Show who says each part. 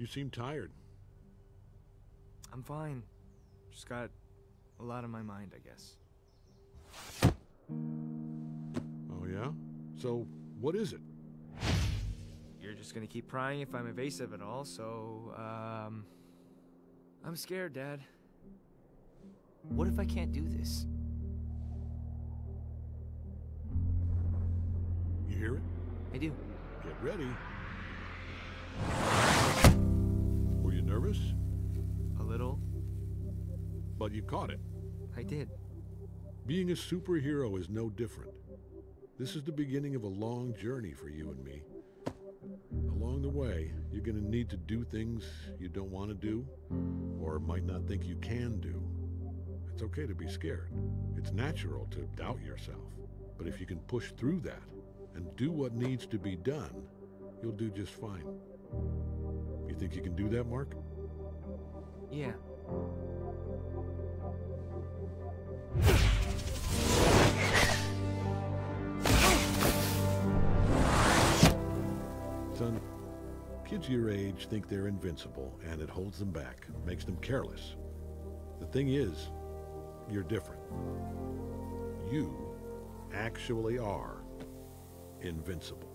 Speaker 1: You seem tired.
Speaker 2: I'm fine. Just got a lot on my mind, I guess.
Speaker 1: Oh, yeah? So, what is it?
Speaker 2: You're just gonna keep prying if I'm evasive at all, so, um. I'm scared, Dad. What if I can't do this?
Speaker 1: You hear it?
Speaker 2: I do.
Speaker 1: Get ready. But you caught it.
Speaker 2: I did.
Speaker 1: Being a superhero is no different. This is the beginning of a long journey for you and me. Along the way, you're going to need to do things you don't want to do or might not think you can do. It's okay to be scared. It's natural to doubt yourself. But if you can push through that and do what needs to be done, you'll do just fine. You think you can do that, Mark?
Speaker 2: Yeah.
Speaker 1: Son, kids your age think they're invincible, and it holds them back, makes them careless. The thing is, you're different. You actually are invincible.